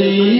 sim.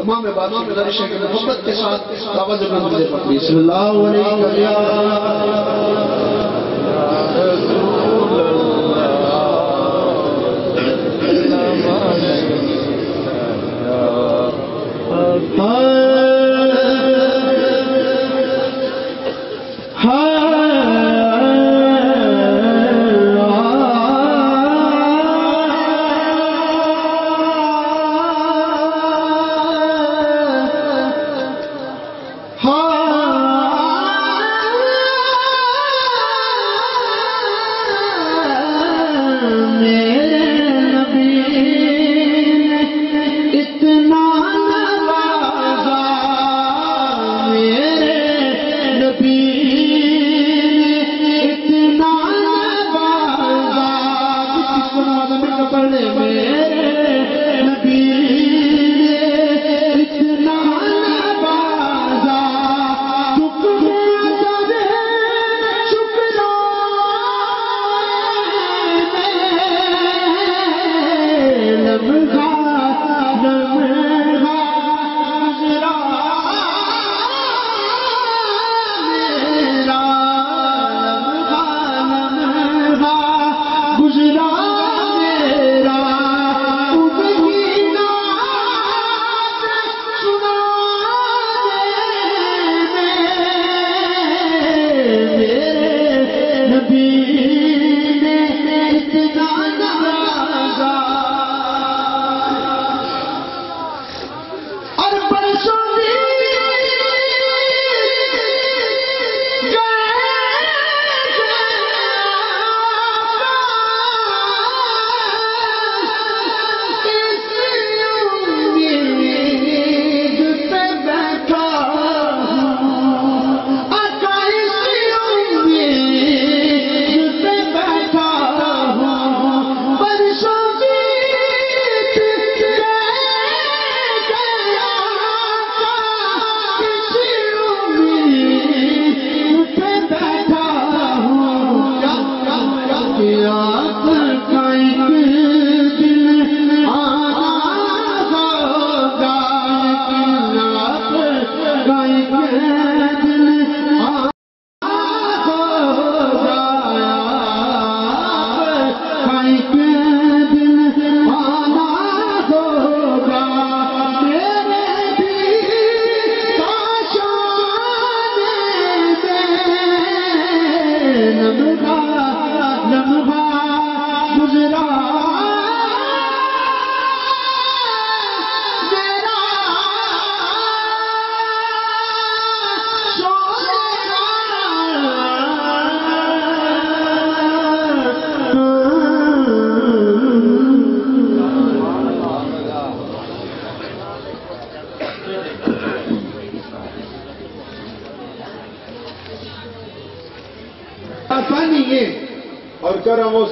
تمام عبادت گزارشیں کی محبت کے ساتھ بابا جب مجھے پڑھتی صلی اللہ علیہ وسلم۔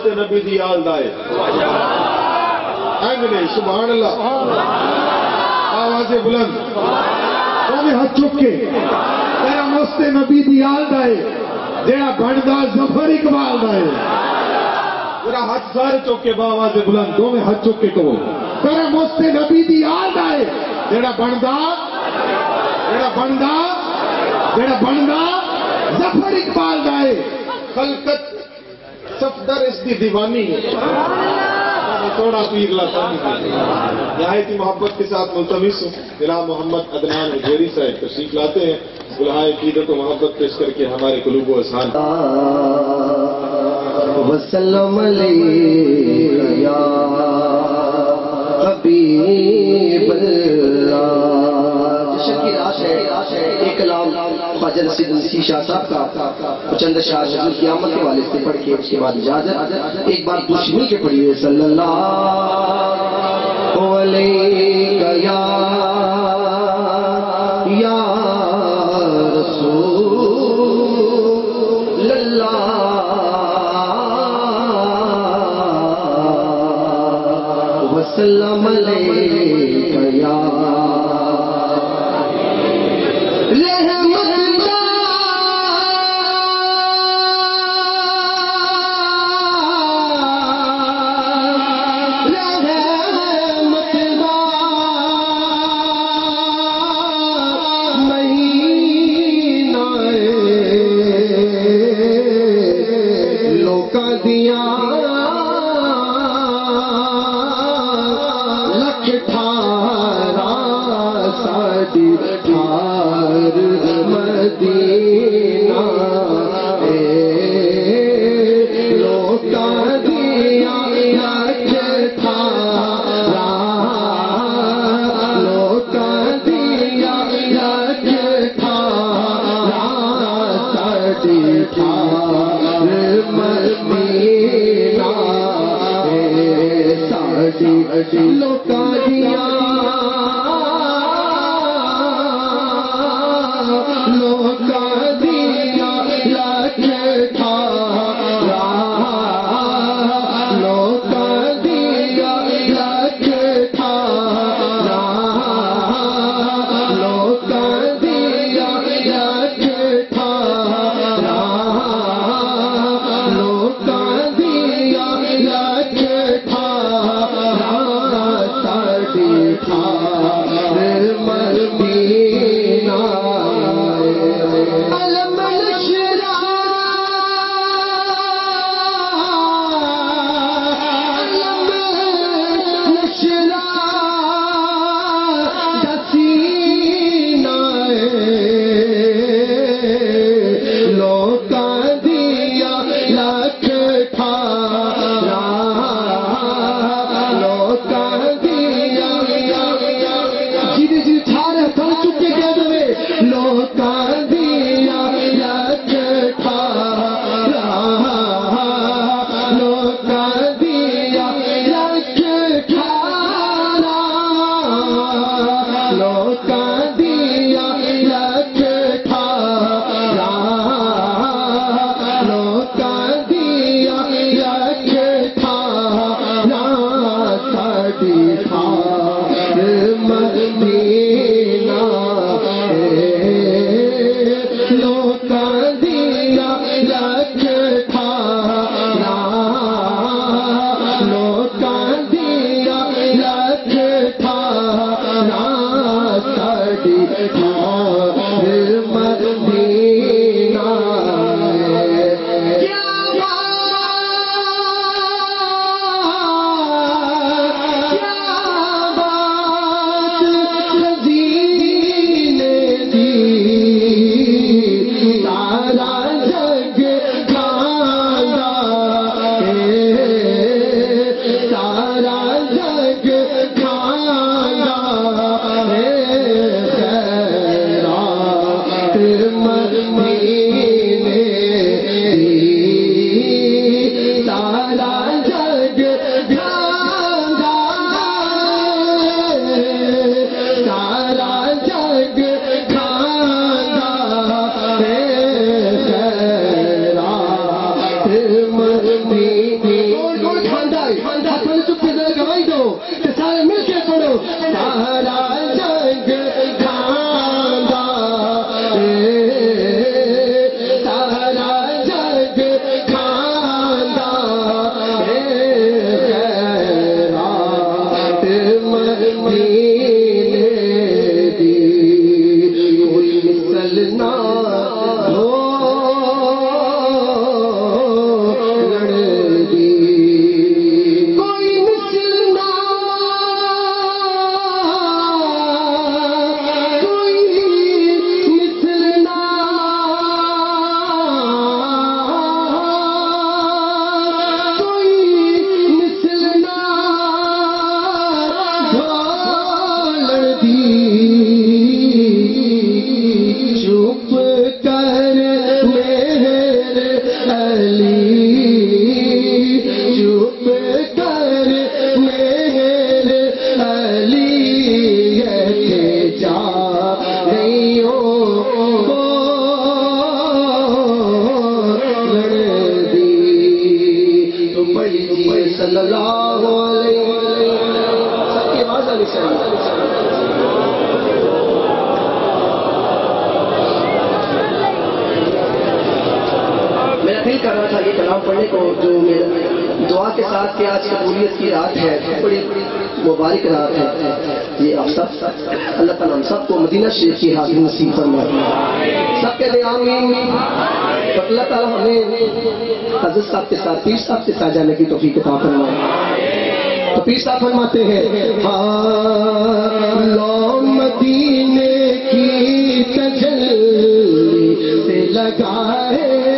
تے نبی دی یاد دائے ہے انگنے سبحان اللہ۔ آوازِ بلند۔ سارے ہاتھ چکے۔ تیرا مست نبی دی یاد دائے ہے جڑا زفر اکبال دائے تیرا ہاتھ سارے چکے کے باواز بلند۔ دو میں ہاتھ چکے کو تیرا مست نبی دی یاد دائے ہے جڑا بندا جڑا بندا، جڑا زفر اکبال دائے دا خلقت صفدر اس دی دیوانی ہے. تھوڑا پیر لاتا نہایت ہی محبت کے ساتھ ملتمس میرا محمد عدنان حجیری صاحب تشریف لاتے ہیں. بلہائے عقیدت و محبت پیش کر کے ہمارے قلوب و اذہان وسلم علیہ یا حبیب خواجہ نصیر نسی شاہ صاحب کا چند شاہ شاہ قیامت کے والد سے پڑھ کے اس کے بعد اجازت۔ ایک بار دشمنی کے پڑھی ہے صلی اللہ again. مدینہ شریف کی حاضر نصیب فرمائے سب کے دے آمین۔ اللہ تعالیٰ ہمیں حضرت صاحب کے ساتھ، پیر صاحب کے ساتھ جانے کی توفیق عطا فرمائے۔ تو پیر صاحب فرماتے ہیں ہاں مدینے کی تجلی سے لگائے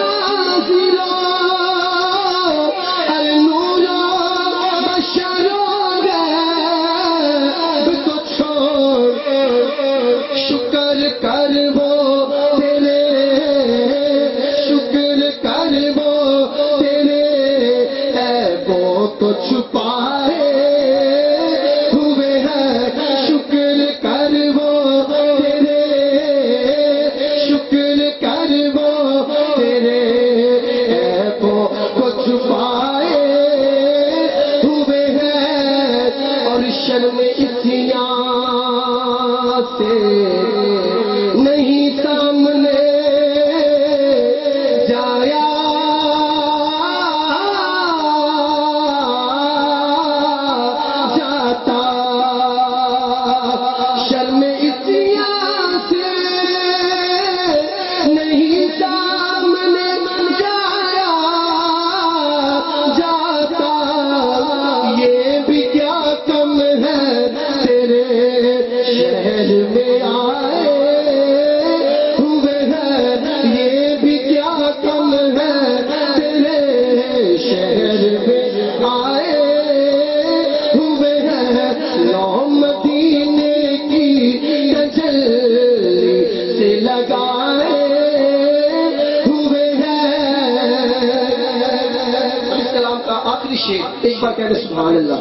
سبحان اللہ.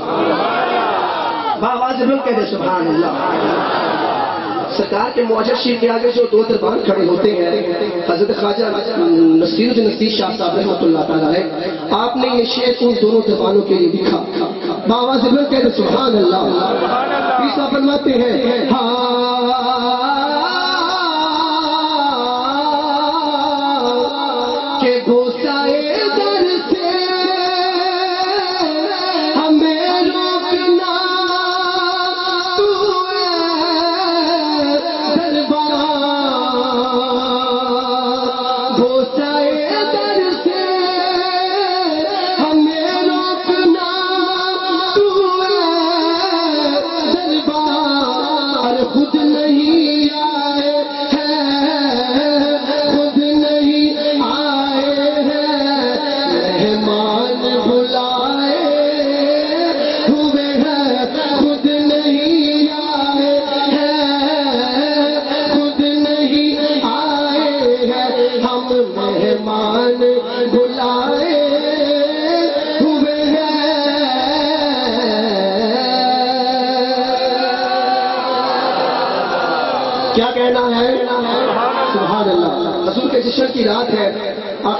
باواز ملک کہہ دے سبحان اللہ. سرکار کے معجب شیر کے آگے جو دو دربان کھڑے ہوتے ہیں حضرت خواجہ نصیر الدین نصیر شاہ صاحب رحمت اللہ تعالیٰ ہے آپ نے یہ شعر ان دونوں دربانوں کے لیے لکھا. بابا کہہ دے سبحان اللہ. تیسرا فرماتے ہیں ہاں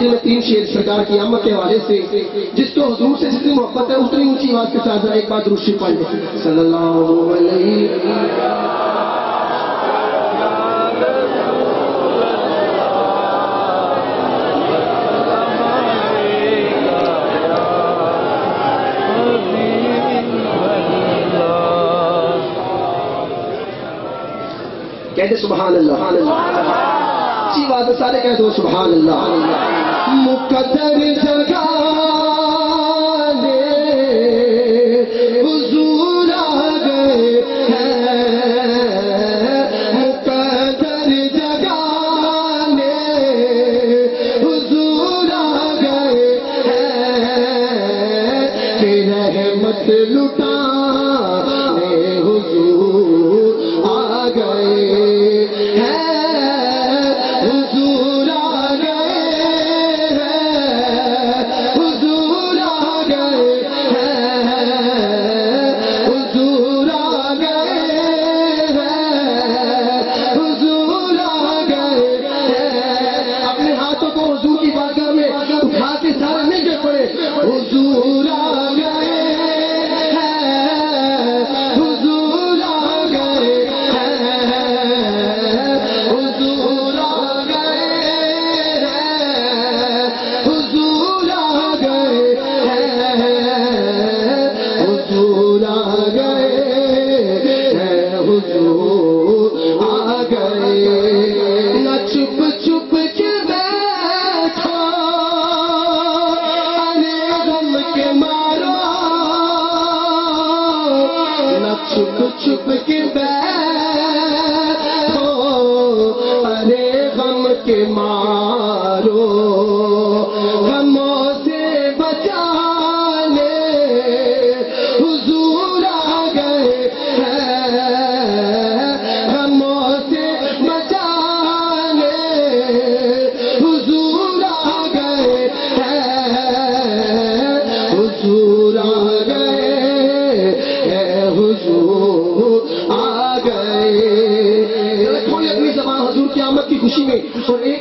آخر میں تین شیر سرکار کی آمد کے حوالے سے جس کو حضور سے جتنی محبت ہے اتنی اونچی آواز کے ساتھ ایک بات روشنی پڑھ لیں صلی اللہ علیہ کہتے سبحان اللہ۔ اچھی بات ہے سارے کہتے ہو سبحان اللہ۔ مقدر جگہ ที่มีตัวนี้